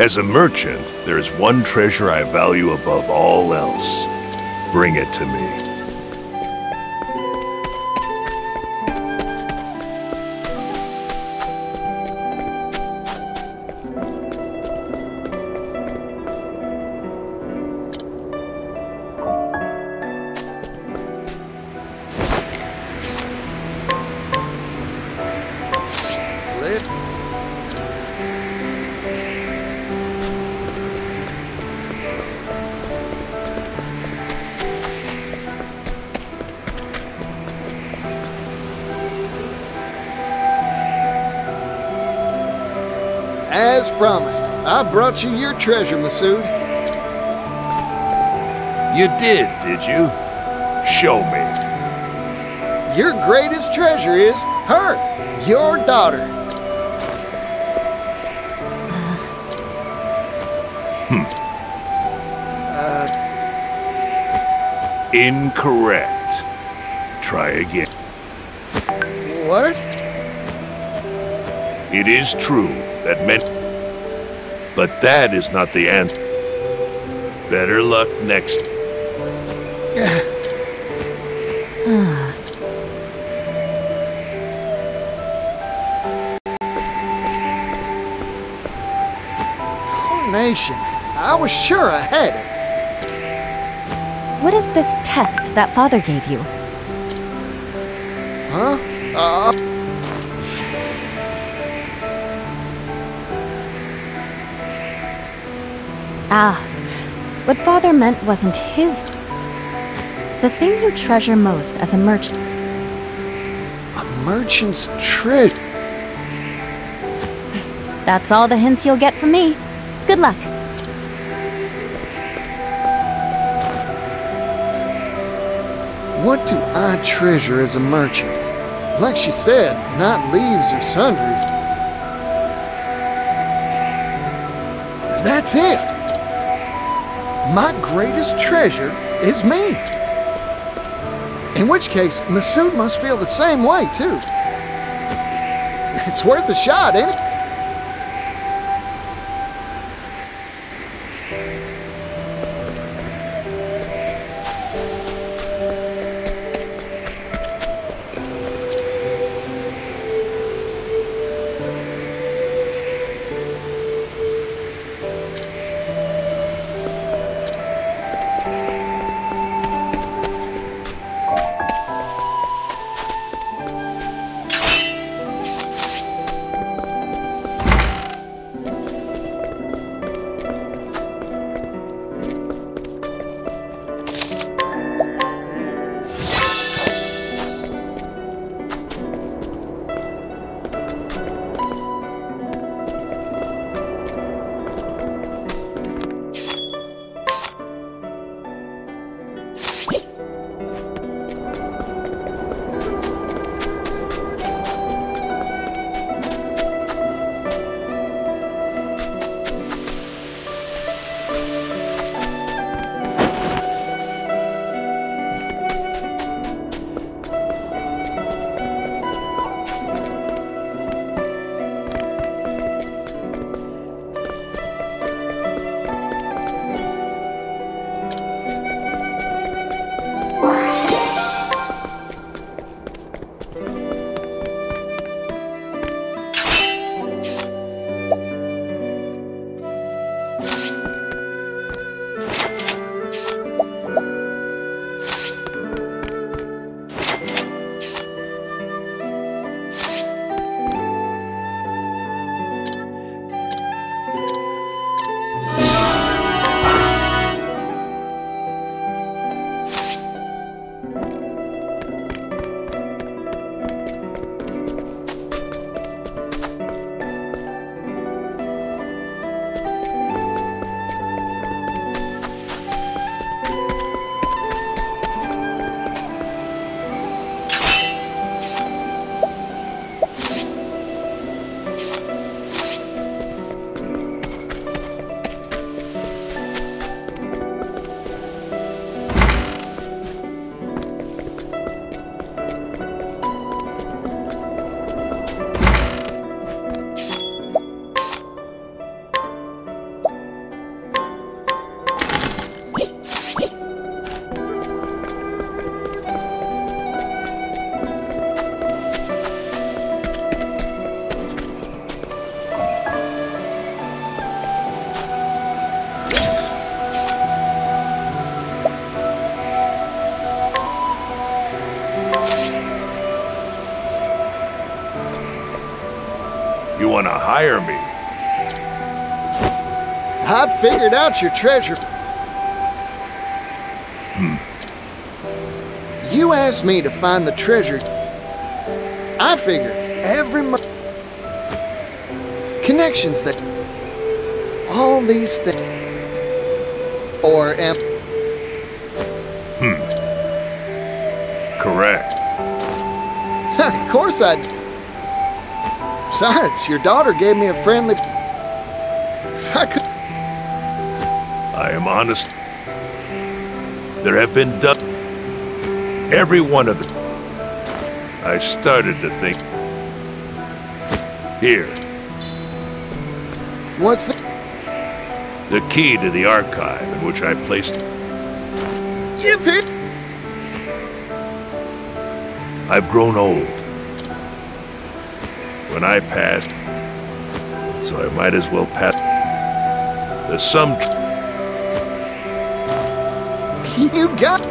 As a merchant, there is one treasure I value above all else. Bring it to me. As promised, I brought you your treasure, Masoud. You did, did you? Show me. Your greatest treasure is her, your daughter. Uh. Incorrect. Try again. What? It is true that men... But that is not the answer. Better luck next. Nation. I was sure I had it. What is this test that father gave you? Huh? Uh, Ah, what father meant wasn't his. The thing you treasure most as a merchant. a merchant's treasure. That's all the hints you'll get from me. Good luck. What do I treasure as a merchant? Like she said, not leaves or sundries. That's it. My greatest treasure is me. In which case, Masoud must feel the same way, too. It's worth a shot, ain't it? Want to hire me. I've figured out your treasure. Hmm. You asked me to find the treasure. I figured every connections that all these things or am Hmm. Correct. of course I Besides, your daughter gave me a friendly if I could I am honest. There have been do- every one of them. I started to think. Here, What's the the key to the archive in which I placed. Yippee! I've grown old. When I passed, so I might as well pass. There's some. You got